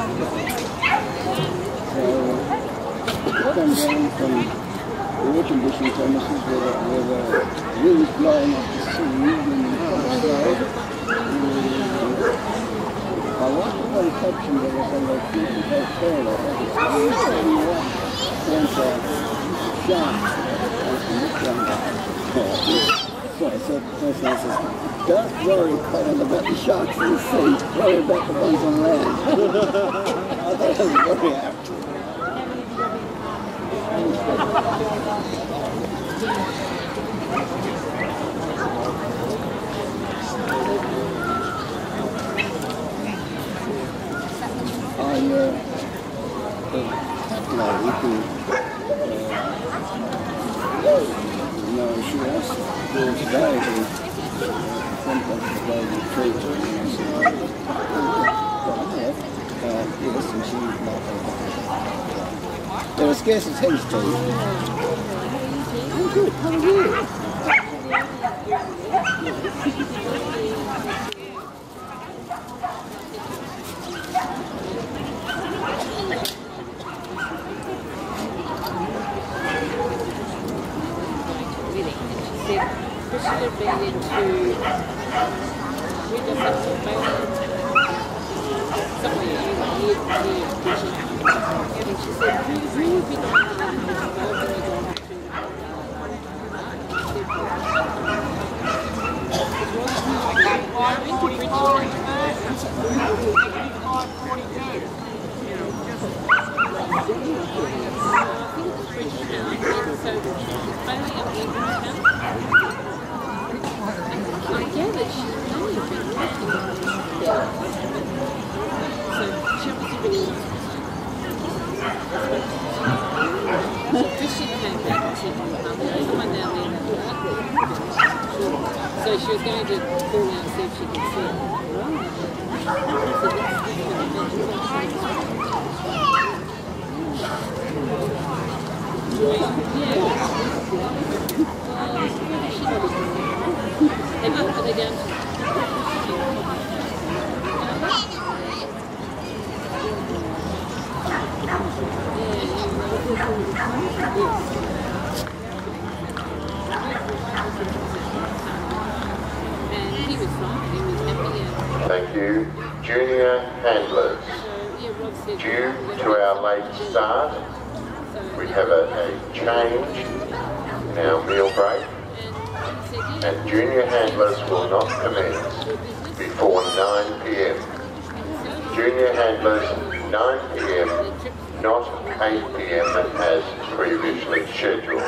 come down from the conditioning premises where the, where the blowing up the sea and outside. I like the one caption that was the. I what don't worry, Colin, about the sharks in the sea. Worry about the ones on land. I thought that was very apt. I, uh, the no, she asked to, and I said, well, I have, uh, yes, and she was like, they were scarce as hens to you. I'm good, how are you? She said, she had been into, we just have near, near Beijing. And she said, who, who have been on the So she was going to call out and see if she could see it. Yeah. Um, they might put it chambers 9pm, not 8pm as previously scheduled.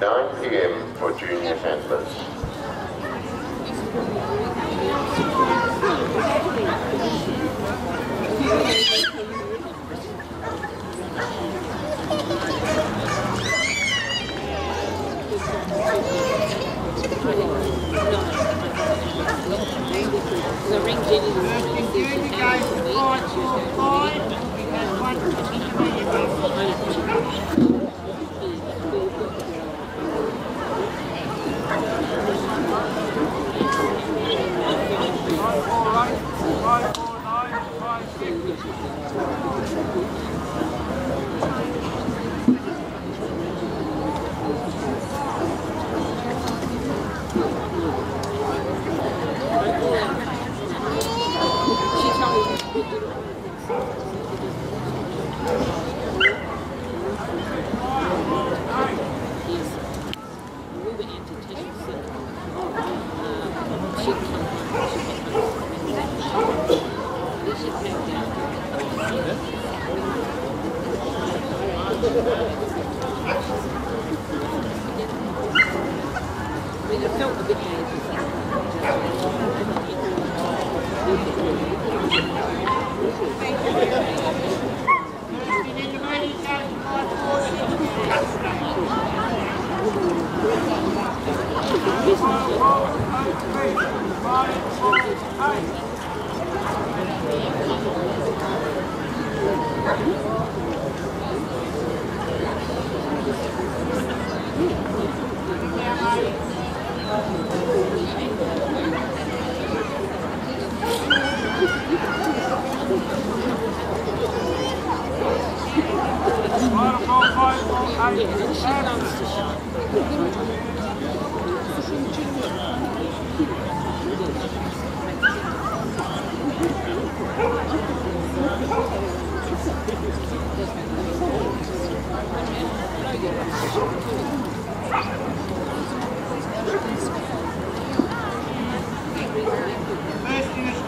9pm for junior handlers. Thank you. the ring didn't Thank you guys.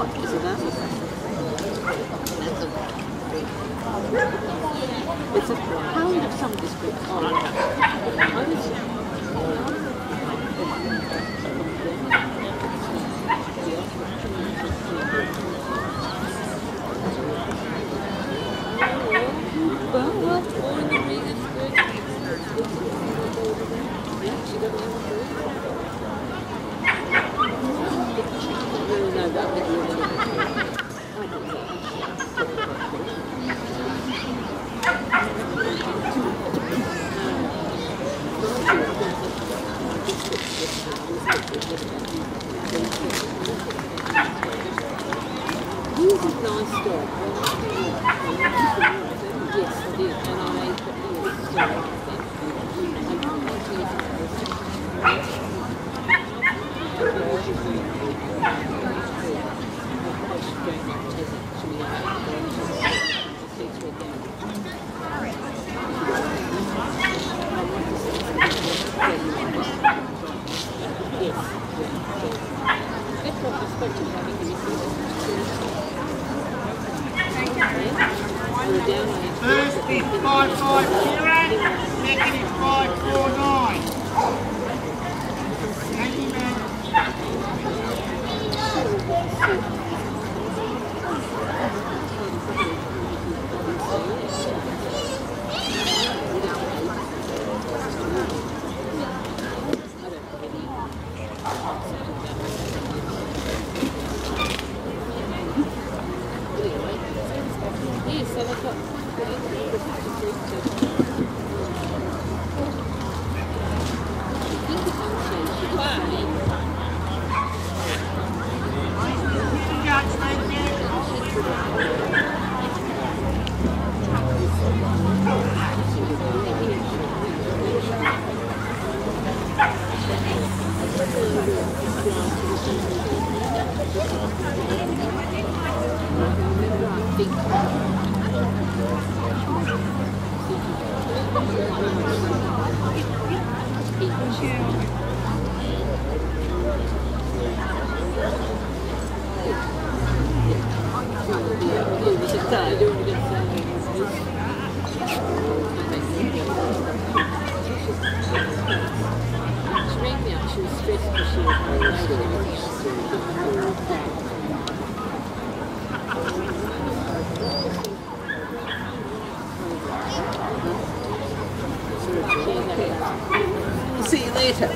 It's a pound of some description. She rang me up, she was stressed because she was very late and everything else to do before See you later.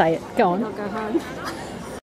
Say it. Go on.